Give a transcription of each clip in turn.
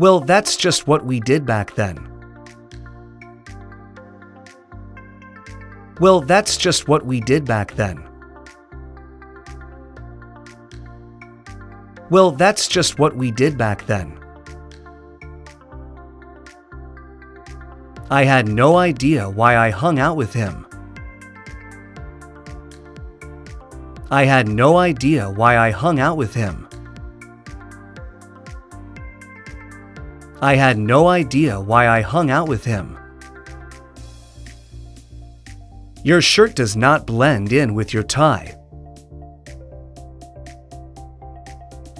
Well, that's just what we did back then. Well, that's just what we did back then. Well, that's just what we did back then. I had no idea why I hung out with him. I had no idea why I hung out with him. I had no idea why I hung out with him. Your shirt does not blend in with your tie.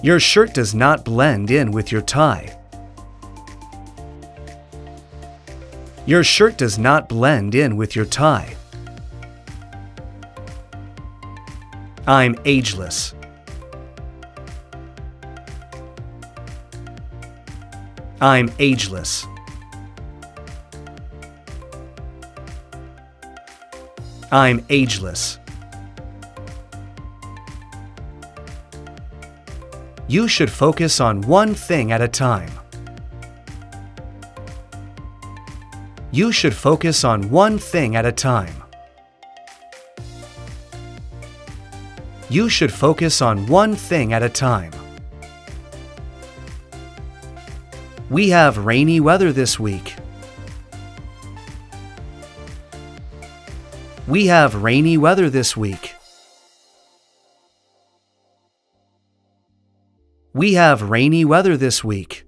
Your shirt does not blend in with your tie. Your shirt does not blend in with your tie. I'm ageless. I'm ageless. I'm ageless. You should focus on one thing at a time. You should focus on one thing at a time. You should focus on one thing at a time. We have rainy weather this week. We have rainy weather this week. We have rainy weather this week.